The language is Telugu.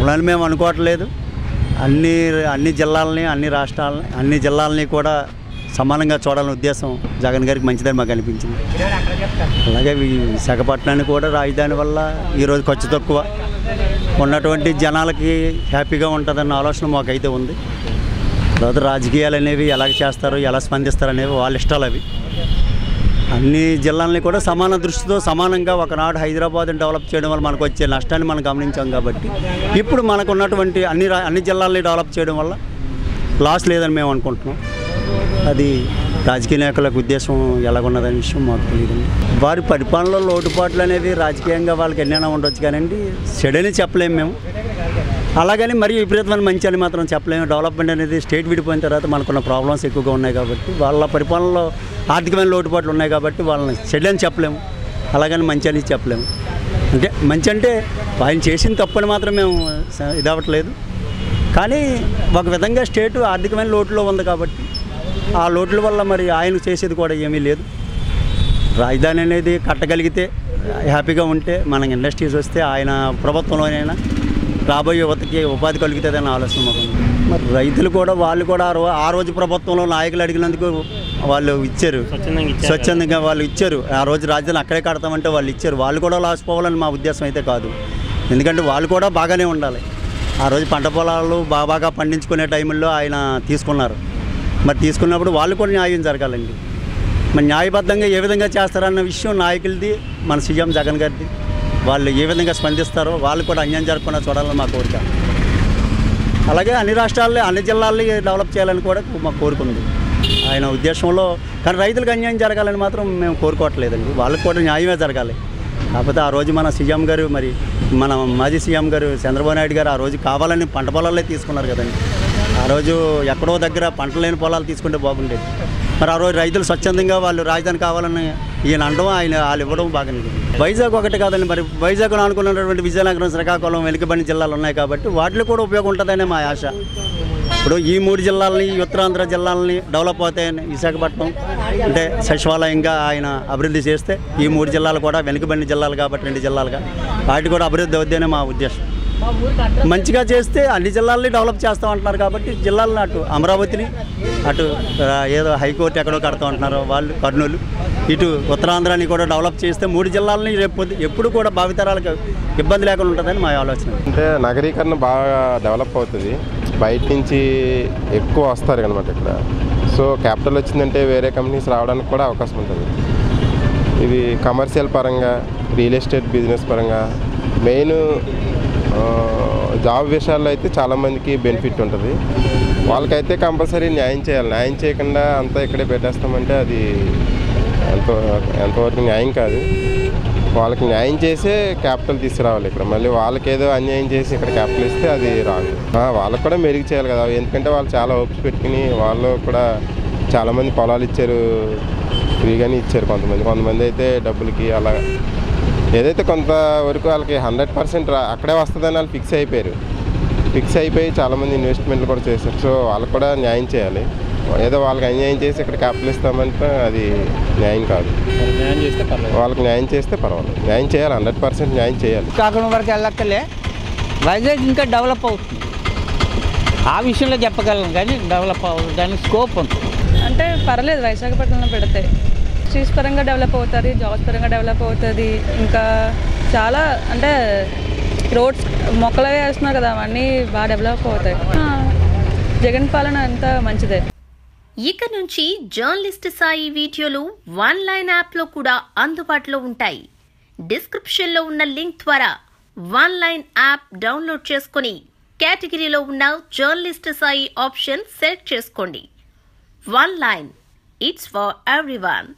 ప్రాబ్లం మేము అనుకోవట్లేదు. అన్ని అన్ని జిల్లాలని అన్ని రాష్ట్రాలని అన్ని జిల్లాలని కూడా సమానంగా చూడాలనే ఉద్దేశం జగన్ గారికి మంచిదని మాకు అనిపించింది. అలాగే విశాఖపట్నానికి విశాఖపట్నాన్ని కూడా రాజధాని వల్ల ఈరోజు ఖర్చు తక్కువ. ఉన్నటువంటి జనాలకి హ్యాపీగా ఉంటుందన్న ఆలోచన మాకైతే ఉంది. తర్వాత రాజకీయాలు అనేవి ఎలా చేస్తారు ఎలా స్పందిస్తారు అనేవి వాళ్ళ ఇష్టాలు అవి. అన్ని జిల్లాలని కూడా సమాన దృష్టితో సమానంగా ఒకనాడు హైదరాబాద్ని డెవలప్ చేయడం వల్ల మనకు వచ్చే నష్టాన్ని మనం గమనించాం కాబట్టి ఇప్పుడు మనకు ఉన్నటువంటి అన్ని అన్ని జిల్లాలని డెవలప్ చేయడం వల్ల లాస్ లేదని మేము అనుకుంటున్నాం. అది రాజకీయ నాయకులకు ఉద్దేశం ఎలాగున్నదనే విషయం మాకు తెలియదండి. వారి పరిపాలనలో లోటుపాట్లు అనేవి రాజకీయంగా వాళ్ళకి ఎన్నైనా ఉండొచ్చు కానండి చెడని చెప్పలేము మేము. అలాగని మరి విపరీతమైన మంచి అని మాత్రం చెప్పలేము. డెవలప్మెంట్ అనేది స్టేట్ విడిపోయిన తర్వాత మనకున్న ప్రాబ్లమ్స్ ఎక్కువగా ఉన్నాయి కాబట్టి వాళ్ళ పరిపాలనలో ఆర్థికమైన లోటుపాట్లు ఉన్నాయి కాబట్టి వాళ్ళని చెడ్డని చెప్పలేము. అలాగని మంచి అని చెప్పలేము. అంటే మంచి అంటే ఆయన చేసిన తప్పని మాత్రం మేము ఇదవ్వట్లేదు. కానీ ఒక విధంగా స్టేట్ ఆర్థికమైన లోటులో ఉంది కాబట్టి ఆ లోట్ల వల్ల మరి ఆయన చేసేది కూడా ఏమీ లేదు. రాజధాని అనేది కట్టగలిగితే హ్యాపీగా ఉంటే మనకి ఇండస్ట్రీస్ వస్తే ఆయన ప్రభుత్వంలోనైనా రాబోయే యువతకి ఉపాధి కలుగుతుందని ఆలోచన మాకు. మరి రైతులు కూడా వాళ్ళు కూడా ఆ రోజు ప్రభుత్వంలో నాయకులు అడిగినందుకు వాళ్ళు ఇచ్చారు. స్వచ్ఛందంగా వాళ్ళు ఇచ్చారు. ఆ రోజు రాజధాని అక్కడే కడతామంటే వాళ్ళు ఇచ్చారు. వాళ్ళు కూడా లాస్ పోవాలని మా ఉద్దేశం అయితే కాదు. ఎందుకంటే వాళ్ళు కూడా బాగానే ఉండాలి. ఆ రోజు పంట పొలాలు బాగా బాగా పండించుకునే టైంలో ఆయన తీసుకున్నారు. మరి తీసుకున్నప్పుడు వాళ్ళు కూడా న్యాయం జరగాలండి. మరి న్యాయబద్ధంగా ఏ విధంగా చేస్తారన్న విషయం నాయకులది మన సీఎం జగన్ గారిది. వాళ్ళు ఏ విధంగా స్పందిస్తారో వాళ్ళు కూడా అన్యాయం జరగకుండా చూడాలని మా కోరిక. అలాగే అన్ని రాష్ట్రాల్లో అన్ని జిల్లాల్ని డెవలప్ చేయాలని కూడా మా కోరుకుంది ఆయన ఉద్దేశంలో కానీ రైతులకు అన్యాయం జరగాలని మాత్రం మేము కోరుకోవట్లేదండి. వాళ్ళకి కూడా న్యాయమే జరగాలి. కాకపోతే ఆ రోజు మన సీఎం గారు మరి మన మాజీ సీఎం గారు చంద్రబాబు నాయుడు గారు ఆ రోజు కావాలని పంట పొలాలే తీసుకున్నారు కదండి. ఆ రోజు ఎక్కడో దగ్గర పంట లేని పొలాలు తీసుకుంటే బాగుండేది. మరి ఆ రోజు రైతులు స్వచ్ఛందంగా వాళ్ళు రాజధాని కావాలని ఈయన అనడం ఆయన వాళ్ళు ఇవ్వడం బాగానే వైజాగ్ ఒకటి కాదండి మరి. వైజాగ్ అనుకున్నటువంటి విజయనగరం శ్రీకాకుళం వెనుకబడిన జిల్లాలు ఉన్నాయి కాబట్టి వాటిలో కూడా ఉపయోగం ఉంటుందనే మా ఆశ. ఇప్పుడు ఈ మూడు జిల్లాలని ఉత్తరాంధ్ర జిల్లాలని డెవలప్ అవుతాయని విశాఖపట్నం అంటే సచివాలయంగా ఆయన అభివృద్ధి చేస్తే ఈ మూడు జిల్లాలు కూడా వెనుకబడిన జిల్లాలు కాబట్టి రెండు జిల్లాలుగా వాటి కూడా అభివృద్ధి అవుద్దనే మా ఉద్దేశం. మంచిగా చేస్తే అన్ని జిల్లాలని డెవలప్ చేస్తాం అంటున్నారు కాబట్టి జిల్లాలను అటు అమరావతిని అటు ఏదో హైకోర్టు ఎక్కడో కడతాం అంటున్నారు వాళ్ళు కర్నూలు. ఇటు ఉత్తరాంధ్రాన్ని కూడా డెవలప్ చేస్తే మూడు జిల్లాలని రేపు ఎప్పుడు కూడా భావితరాలకు ఇబ్బంది లేకుండా ఉంటుందని మా ఆలోచన. అంటే నగరీకరణ బాగా డెవలప్ అవుతుంది. బయట నుంచి ఎక్కువ వస్తారు అనమాట ఇక్కడ. సో క్యాపిటల్ వచ్చిందంటే వేరే కంపెనీస్ రావడానికి కూడా అవకాశం ఉంటుంది. ఇది కమర్షియల్ పరంగా రియల్ ఎస్టేట్ బిజినెస్ పరంగా మెయిన్ జాబ్ విషయాల్లో అయితే చాలామందికి బెనిఫిట్ ఉంటుంది. వాళ్ళకైతే కంపల్సరీ న్యాయం చేయాలి. న్యాయం చేయకుండా అంతా ఇక్కడే పెట్టేస్తామంటే అది ఎంత ఎంతవరకు న్యాయం కాదు. వాళ్ళకి న్యాయం చేసే క్యాపిటల్ తీసుకురావాలి ఇక్కడ. మళ్ళీ వాళ్ళకి ఏదో అన్యాయం చేసి ఇక్కడ క్యాపిటల్ ఇస్తే అది రాంగ్ వాళ్ళకు వాళ్ళకి కూడా మెరుగు చేయాలి కదా. ఎందుకంటే వాళ్ళు చాలా హోప్స్ పెట్టుకుని వాళ్ళు కూడా చాలామంది పొలాలు ఇచ్చారు. ఫ్రీగానే ఇచ్చారు కొంతమంది. కొంతమంది అయితే డబ్బులకి అలా ఏదైతే కొంతవరకు వాళ్ళకి హండ్రెడ్ పర్సెంట్ అక్కడే వస్తుందని వాళ్ళు ఫిక్స్ అయిపోయారు. ఫిక్స్ అయిపోయి చాలామంది ఇన్వెస్ట్మెంట్లు కూడా చేశారు. సో వాళ్ళకి కూడా న్యాయం చేయాలి. ఏదో వాళ్ళకి అన్యాయం చేసి ఇక్కడ క్యాపిటల్ ఇస్తామంటే అది న్యాయం కాదు. న్యాయం చేస్తే పర్లేదు. వాళ్ళకి న్యాయం చేస్తే పర్వాలేదు. న్యాయం చేయాలి హండ్రెడ్ పర్సెంట్ న్యాయం చేయాలి. కాకుండా వరకు వెళ్ళక్కలే వైజాగ్ ఇంకా డెవలప్ అవుతుంది. ఆ విషయంలో చెప్పగలను కానీ డెవలప్ అవుతుంది దానికి స్కోప్ ఉంది. అంటే పర్లేదు విశాఖపట్నంలో పెడితే. స్ట్రీట్స్ పరంగా డెవలప్ అవుతుంది జాబ్స్ పరంగా డెవలప్ అవుతుంది. ఇంకా చాలా అంటే రోడ్స్ మొక్కలు వేస్తున్నారు కదా అవన్నీ బాగా డెవలప్ అవుతాయి. ఆ, జగన్ పాలన అంతా మంచిదే. ఇక నుంచి జర్నలిస్ట్ సాయి వీడియోలు వన్ లైన్ యాప్లో కూడా అందుబాటులో ఉంటాయి. డిస్క్రిప్షన్లో ఉన్న లింక్ ద్వారా వన్ లైన్ యాప్ డౌన్లోడ్ చేసుకుని కేటగిరీలో ఉన్న జర్నలిస్ట్ సాయి ఆప్షన్ సెలెక్ట్ చేసుకోండి. One line it's for everyone.